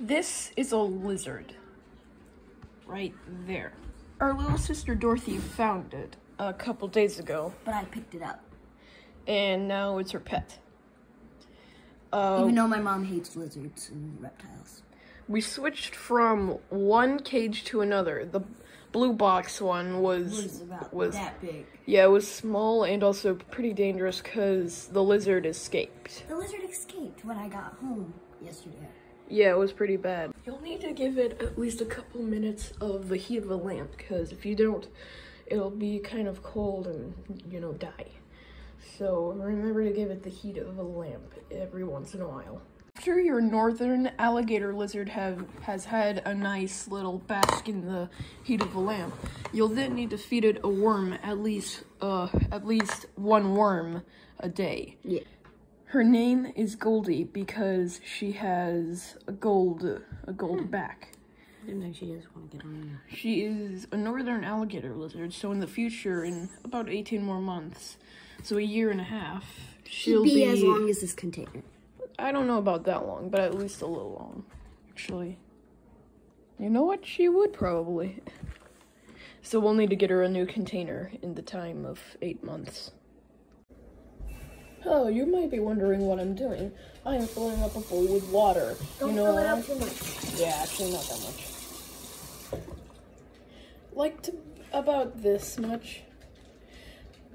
This is a lizard. Right there. Our little sister Dorothy found it a couple days ago, But I picked it up. and now it's her pet. Uh, Even though my mom hates lizards and reptiles. we switched from one cage to another. The blue box one was was that big. yeah, it was small and also pretty dangerous because the lizard escaped. The lizard escaped when I got home yesterday. Yeah, it was pretty bad. You'll need to give it at least a couple minutes of the heat of a lamp, because if you don't, it'll be kind of cold and, you know, die. So remember to give it the heat of a lamp every once in a while. After your northern alligator lizard have has had a nice little bask in the heat of a lamp, you'll then need to feed it a worm at least uh at least one worm a day. Yeah. Her name is Goldie because she has a gold a gold hmm. back. I didn't know she just want to get on. She is a northern alligator lizard, so in the future, in about 18 more months, so a year and a half, she'll be, be, as long as this container. I don't know about that long, but at least a little long, actually. You know what? She would probably. So we'll need to get her a new container in the time of eight months. Oh, you might be wondering what I'm doing. I am filling up a bowl with water. Don't you know fill it up too much. Yeah, actually not that much. Like to about this much.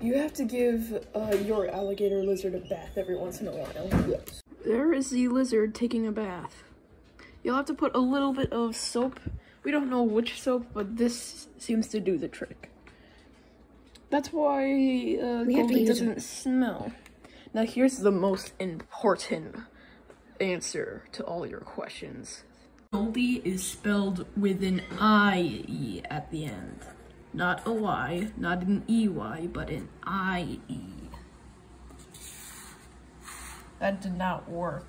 You have to give uh, your alligator lizard a bath every once in a while. Yes. There is the lizard taking a bath. You'll have to put a little bit of soap. We don't know which soap, but this seems to do the trick. That's why uh, We Goldie doesn't smell. Now here's the most important answer to all your questions. Goldie is spelled with an I-E at the end. Not a Y, not an E-Y, but an I-E. That did not work.